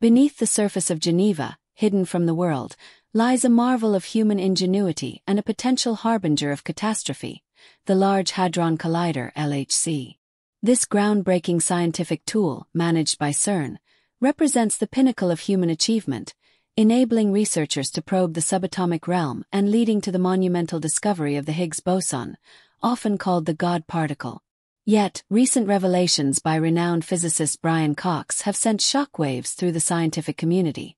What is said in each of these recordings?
Beneath the surface of Geneva, hidden from the world, lies a marvel of human ingenuity and a potential harbinger of catastrophe, the Large Hadron Collider LHC. This groundbreaking scientific tool, managed by CERN, represents the pinnacle of human achievement, enabling researchers to probe the subatomic realm and leading to the monumental discovery of the Higgs boson, often called the God particle. Yet, recent revelations by renowned physicist Brian Cox have sent shockwaves through the scientific community,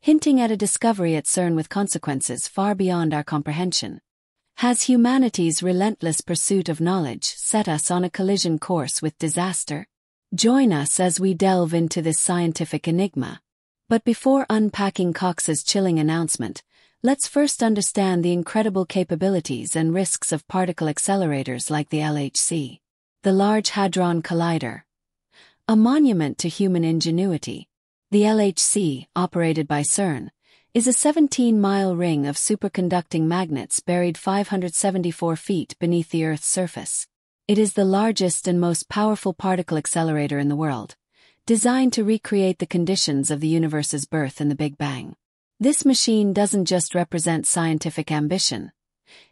hinting at a discovery at CERN with consequences far beyond our comprehension. Has humanity's relentless pursuit of knowledge set us on a collision course with disaster? Join us as we delve into this scientific enigma. But before unpacking Cox's chilling announcement, let's first understand the incredible capabilities and risks of particle accelerators like the LHC. The Large Hadron Collider. A monument to human ingenuity. The LHC, operated by CERN, is a 17-mile ring of superconducting magnets buried 574 feet beneath the Earth's surface. It is the largest and most powerful particle accelerator in the world designed to recreate the conditions of the universe's birth in the Big Bang. This machine doesn't just represent scientific ambition.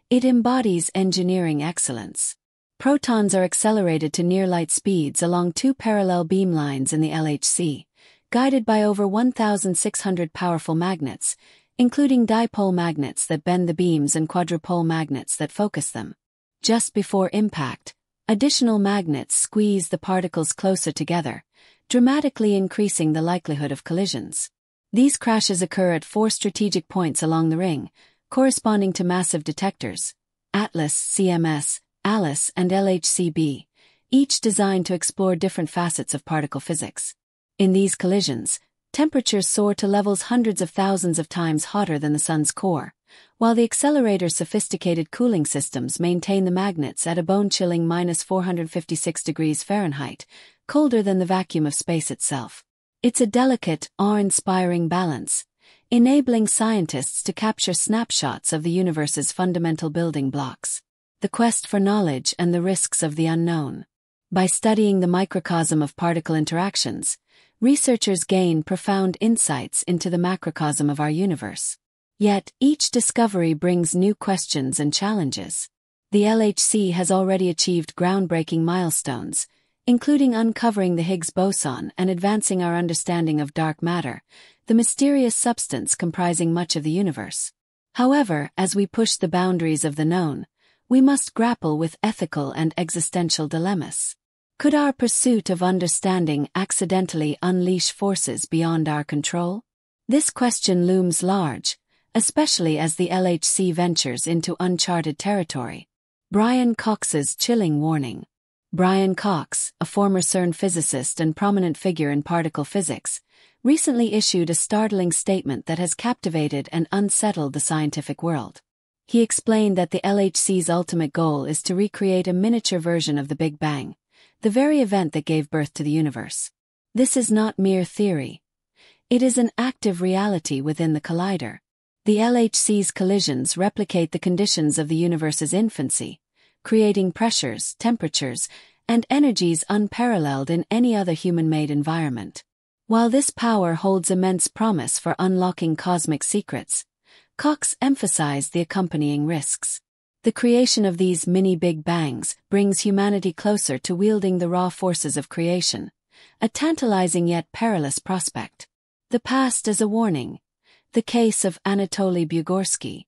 It embodies engineering excellence. Protons are accelerated to near-light speeds along two parallel beamlines in the LHC, guided by over 1,600 powerful magnets, including dipole magnets that bend the beams and quadrupole magnets that focus them. Just before impact, additional magnets squeeze the particles closer together, dramatically increasing the likelihood of collisions. These crashes occur at four strategic points along the ring, corresponding to massive detectors Atlas, CMS, ALICE, and LHCb, each designed to explore different facets of particle physics. In these collisions, temperatures soar to levels hundreds of thousands of times hotter than the sun's core, while the accelerator's sophisticated cooling systems maintain the magnets at a bone-chilling minus 456 degrees Fahrenheit, colder than the vacuum of space itself. It's a delicate, awe-inspiring balance, enabling scientists to capture snapshots of the universe's fundamental building blocks. The quest for knowledge and the risks of the unknown. By studying the microcosm of particle interactions, researchers gain profound insights into the macrocosm of our universe. Yet, each discovery brings new questions and challenges. The LHC has already achieved groundbreaking milestones, including uncovering the Higgs boson and advancing our understanding of dark matter, the mysterious substance comprising much of the universe. However, as we push the boundaries of the known, we must grapple with ethical and existential dilemmas. Could our pursuit of understanding accidentally unleash forces beyond our control? This question looms large, especially as the LHC ventures into uncharted territory. Brian Cox's chilling warning. Brian Cox, a former CERN physicist and prominent figure in particle physics, recently issued a startling statement that has captivated and unsettled the scientific world. He explained that the LHC's ultimate goal is to recreate a miniature version of the Big Bang, the very event that gave birth to the universe. This is not mere theory. It is an active reality within the collider. The LHC's collisions replicate the conditions of the universe's infancy, creating pressures, temperatures, and energies unparalleled in any other human-made environment. While this power holds immense promise for unlocking cosmic secrets, Cox emphasized the accompanying risks. The creation of these mini Big Bangs brings humanity closer to wielding the raw forces of creation, a tantalizing yet perilous prospect. The past as a warning. The case of Anatoly Bugorsky,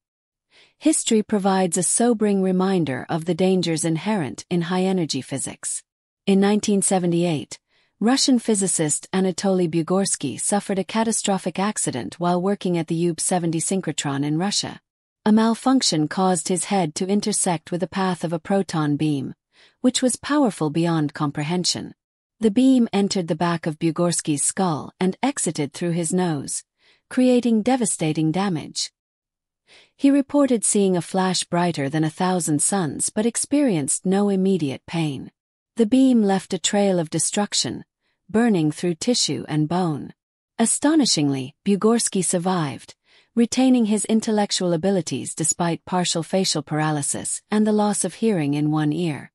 history provides a sobering reminder of the dangers inherent in high-energy physics. In 1978, Russian physicist Anatoly Bugorsky suffered a catastrophic accident while working at the UB-70 synchrotron in Russia. A malfunction caused his head to intersect with the path of a proton beam, which was powerful beyond comprehension. The beam entered the back of Bugorsky's skull and exited through his nose, creating devastating damage. He reported seeing a flash brighter than a thousand suns but experienced no immediate pain. The beam left a trail of destruction, burning through tissue and bone. Astonishingly, Bugorsky survived, retaining his intellectual abilities despite partial facial paralysis and the loss of hearing in one ear.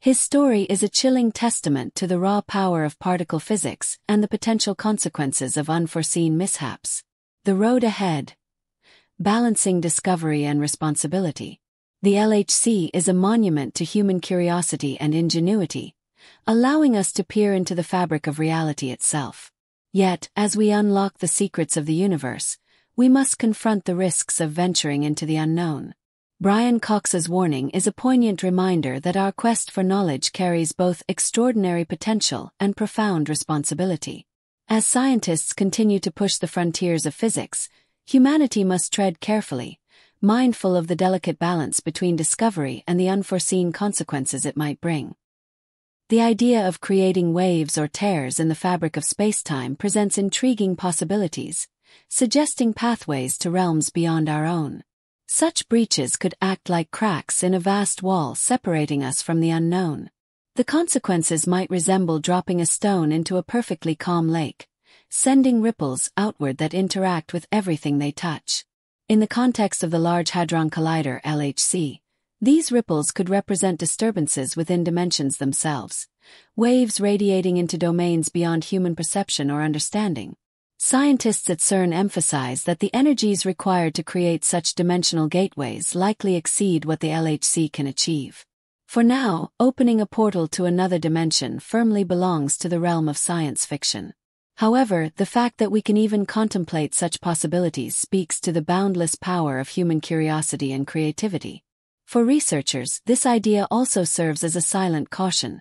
His story is a chilling testament to the raw power of particle physics and the potential consequences of unforeseen mishaps. The road ahead. Balancing discovery and responsibility. The LHC is a monument to human curiosity and ingenuity, allowing us to peer into the fabric of reality itself. Yet, as we unlock the secrets of the universe, we must confront the risks of venturing into the unknown. Brian Cox's warning is a poignant reminder that our quest for knowledge carries both extraordinary potential and profound responsibility. As scientists continue to push the frontiers of physics, humanity must tread carefully, mindful of the delicate balance between discovery and the unforeseen consequences it might bring. The idea of creating waves or tears in the fabric of spacetime presents intriguing possibilities, suggesting pathways to realms beyond our own. Such breaches could act like cracks in a vast wall separating us from the unknown. The consequences might resemble dropping a stone into a perfectly calm lake, sending ripples outward that interact with everything they touch. In the context of the Large Hadron Collider LHC, these ripples could represent disturbances within dimensions themselves, waves radiating into domains beyond human perception or understanding. Scientists at CERN emphasize that the energies required to create such dimensional gateways likely exceed what the LHC can achieve. For now, opening a portal to another dimension firmly belongs to the realm of science fiction. However, the fact that we can even contemplate such possibilities speaks to the boundless power of human curiosity and creativity. For researchers, this idea also serves as a silent caution.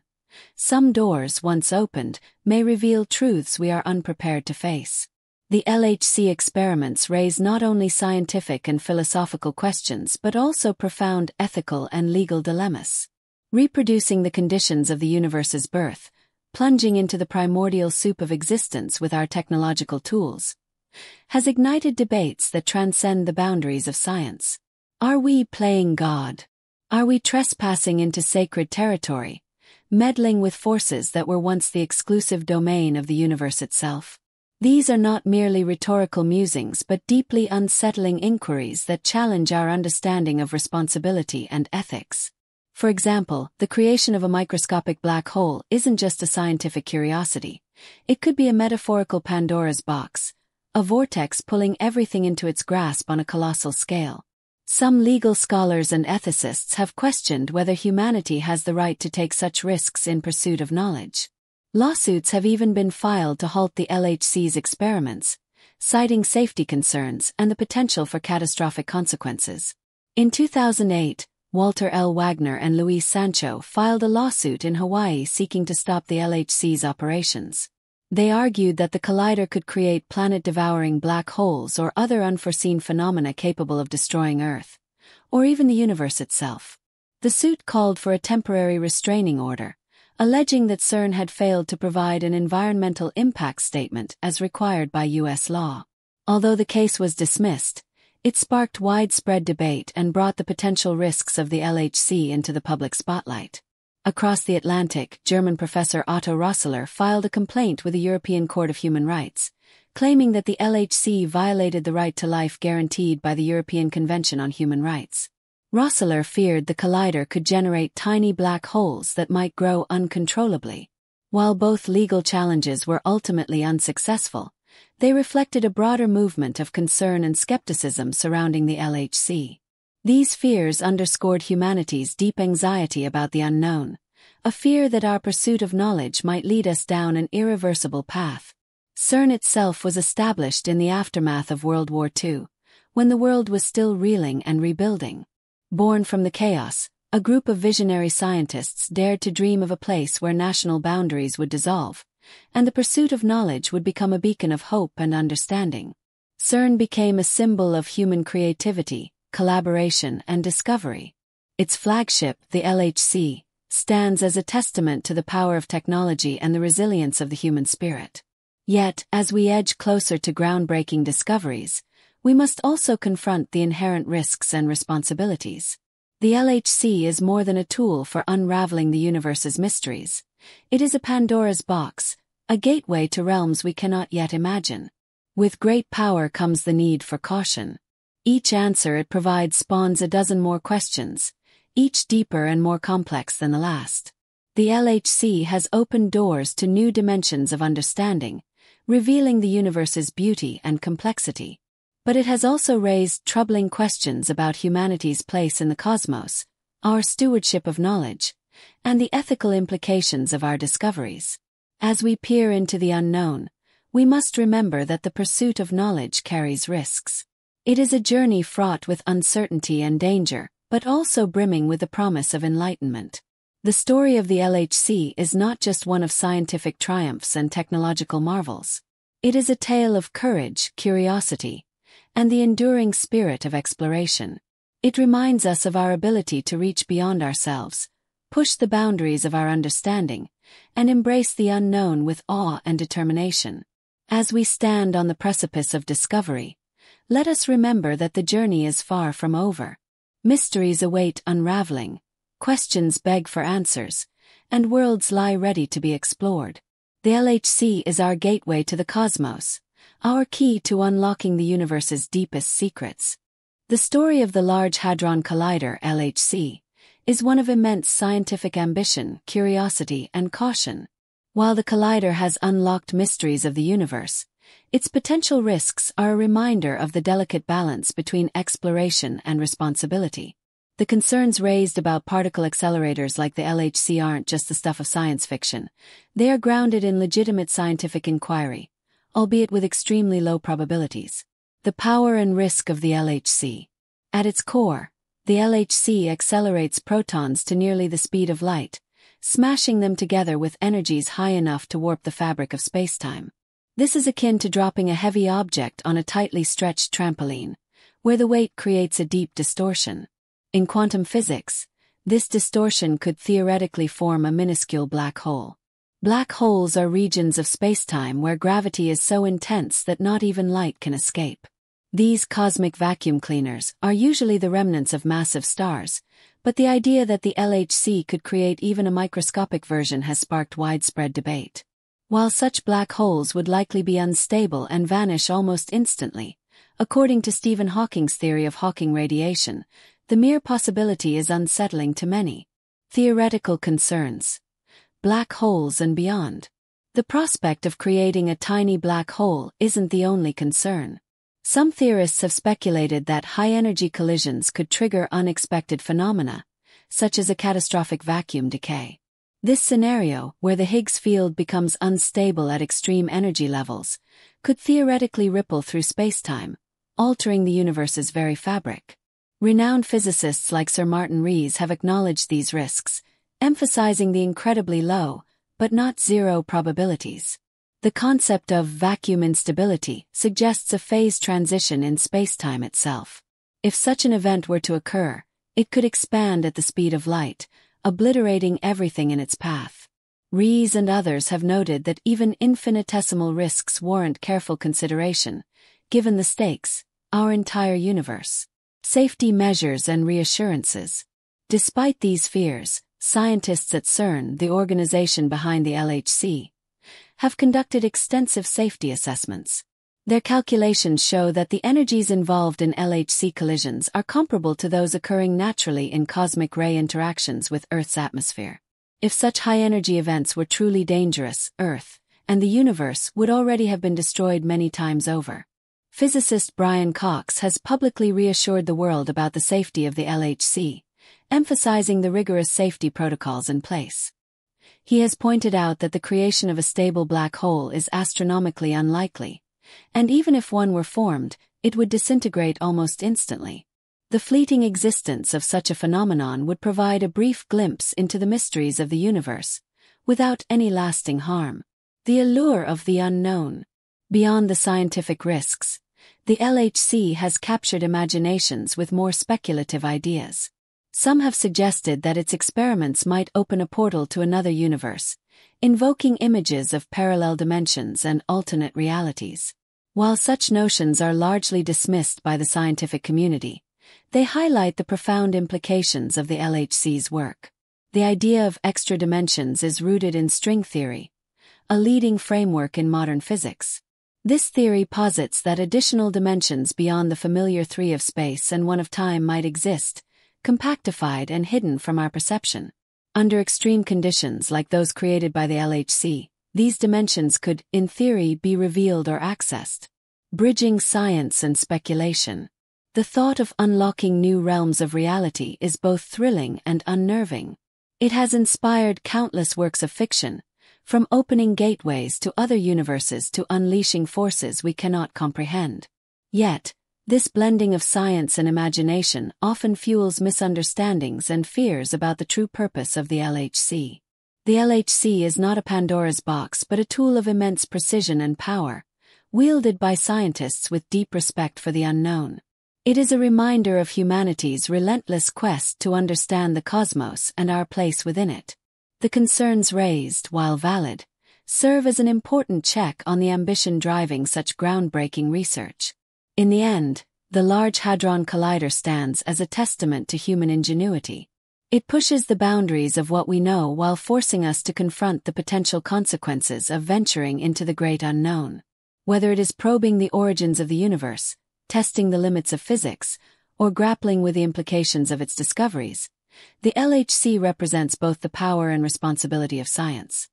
Some doors, once opened, may reveal truths we are unprepared to face. The LHC experiments raise not only scientific and philosophical questions but also profound ethical and legal dilemmas. Reproducing the conditions of the universe's birth, plunging into the primordial soup of existence with our technological tools, has ignited debates that transcend the boundaries of science. Are we playing God? Are we trespassing into sacred territory, meddling with forces that were once the exclusive domain of the universe itself. These are not merely rhetorical musings but deeply unsettling inquiries that challenge our understanding of responsibility and ethics. For example, the creation of a microscopic black hole isn't just a scientific curiosity. It could be a metaphorical Pandora's box, a vortex pulling everything into its grasp on a colossal scale. Some legal scholars and ethicists have questioned whether humanity has the right to take such risks in pursuit of knowledge. Lawsuits have even been filed to halt the LHC's experiments, citing safety concerns and the potential for catastrophic consequences. In 2008, Walter L. Wagner and Luis Sancho filed a lawsuit in Hawaii seeking to stop the LHC's operations. They argued that the collider could create planet-devouring black holes or other unforeseen phenomena capable of destroying Earth, or even the universe itself. The suit called for a temporary restraining order, alleging that CERN had failed to provide an environmental impact statement as required by U.S. law. Although the case was dismissed, it sparked widespread debate and brought the potential risks of the LHC into the public spotlight. Across the Atlantic, German professor Otto Rössler filed a complaint with the European Court of Human Rights, claiming that the LHC violated the right to life guaranteed by the European Convention on Human Rights. Rössler feared the collider could generate tiny black holes that might grow uncontrollably. While both legal challenges were ultimately unsuccessful, they reflected a broader movement of concern and skepticism surrounding the LHC. These fears underscored humanity's deep anxiety about the unknown, a fear that our pursuit of knowledge might lead us down an irreversible path. CERN itself was established in the aftermath of World War II, when the world was still reeling and rebuilding. Born from the chaos, a group of visionary scientists dared to dream of a place where national boundaries would dissolve, and the pursuit of knowledge would become a beacon of hope and understanding. CERN became a symbol of human creativity, collaboration, and discovery. Its flagship, the LHC, stands as a testament to the power of technology and the resilience of the human spirit. Yet, as we edge closer to groundbreaking discoveries, we must also confront the inherent risks and responsibilities. The LHC is more than a tool for unraveling the universe's mysteries. It is a Pandora's box, a gateway to realms we cannot yet imagine. With great power comes the need for caution. Each answer it provides spawns a dozen more questions, each deeper and more complex than the last. The LHC has opened doors to new dimensions of understanding, revealing the universe's beauty and complexity. But it has also raised troubling questions about humanity's place in the cosmos, our stewardship of knowledge, and the ethical implications of our discoveries. As we peer into the unknown, we must remember that the pursuit of knowledge carries risks. It is a journey fraught with uncertainty and danger, but also brimming with the promise of enlightenment. The story of the LHC is not just one of scientific triumphs and technological marvels. It is a tale of courage, curiosity, and the enduring spirit of exploration. It reminds us of our ability to reach beyond ourselves, push the boundaries of our understanding, and embrace the unknown with awe and determination. As we stand on the precipice of discovery, let us remember that the journey is far from over. Mysteries await unraveling, questions beg for answers, and worlds lie ready to be explored. The LHC is our gateway to the cosmos, our key to unlocking the universe's deepest secrets. The story of the Large Hadron Collider LHC is one of immense scientific ambition, curiosity, and caution. While the collider has unlocked mysteries of the universe, its potential risks are a reminder of the delicate balance between exploration and responsibility. The concerns raised about particle accelerators like the LHC aren't just the stuff of science fiction. They are grounded in legitimate scientific inquiry, albeit with extremely low probabilities. The power and risk of the LHC. At its core, the LHC accelerates protons to nearly the speed of light, smashing them together with energies high enough to warp the fabric of spacetime. This is akin to dropping a heavy object on a tightly stretched trampoline, where the weight creates a deep distortion. In quantum physics, this distortion could theoretically form a minuscule black hole. Black holes are regions of spacetime where gravity is so intense that not even light can escape. These cosmic vacuum cleaners are usually the remnants of massive stars, but the idea that the LHC could create even a microscopic version has sparked widespread debate. While such black holes would likely be unstable and vanish almost instantly, according to Stephen Hawking's theory of Hawking radiation, the mere possibility is unsettling to many. Theoretical concerns. Black holes and beyond. The prospect of creating a tiny black hole isn't the only concern. Some theorists have speculated that high-energy collisions could trigger unexpected phenomena, such as a catastrophic vacuum decay. This scenario, where the Higgs field becomes unstable at extreme energy levels, could theoretically ripple through spacetime, altering the universe's very fabric. Renowned physicists like Sir Martin Rees have acknowledged these risks, emphasizing the incredibly low, but not zero probabilities. The concept of vacuum instability suggests a phase transition in spacetime itself. If such an event were to occur, it could expand at the speed of light, obliterating everything in its path. Rees and others have noted that even infinitesimal risks warrant careful consideration, given the stakes, our entire universe safety measures and reassurances. Despite these fears, scientists at CERN, the organization behind the LHC, have conducted extensive safety assessments. Their calculations show that the energies involved in LHC collisions are comparable to those occurring naturally in cosmic ray interactions with Earth's atmosphere. If such high energy events were truly dangerous, Earth and the universe would already have been destroyed many times over. Physicist Brian Cox has publicly reassured the world about the safety of the LHC, emphasizing the rigorous safety protocols in place. He has pointed out that the creation of a stable black hole is astronomically unlikely, and even if one were formed, it would disintegrate almost instantly. The fleeting existence of such a phenomenon would provide a brief glimpse into the mysteries of the universe, without any lasting harm. The allure of the unknown. Beyond the scientific risks, the LHC has captured imaginations with more speculative ideas. Some have suggested that its experiments might open a portal to another universe, invoking images of parallel dimensions and alternate realities. While such notions are largely dismissed by the scientific community, they highlight the profound implications of the LHC's work. The idea of extra dimensions is rooted in string theory, a leading framework in modern physics. This theory posits that additional dimensions beyond the familiar three of space and one of time might exist, compactified and hidden from our perception. Under extreme conditions like those created by the LHC, these dimensions could, in theory, be revealed or accessed. Bridging science and speculation. The thought of unlocking new realms of reality is both thrilling and unnerving. It has inspired countless works of fiction, from opening gateways to other universes to unleashing forces we cannot comprehend. Yet, this blending of science and imagination often fuels misunderstandings and fears about the true purpose of the LHC. The LHC is not a Pandora's box but a tool of immense precision and power, wielded by scientists with deep respect for the unknown. It is a reminder of humanity's relentless quest to understand the cosmos and our place within it. The concerns raised, while valid, serve as an important check on the ambition driving such groundbreaking research. In the end, the Large Hadron Collider stands as a testament to human ingenuity. It pushes the boundaries of what we know while forcing us to confront the potential consequences of venturing into the great unknown. Whether it is probing the origins of the universe, testing the limits of physics, or grappling with the implications of its discoveries, the LHC represents both the power and responsibility of science.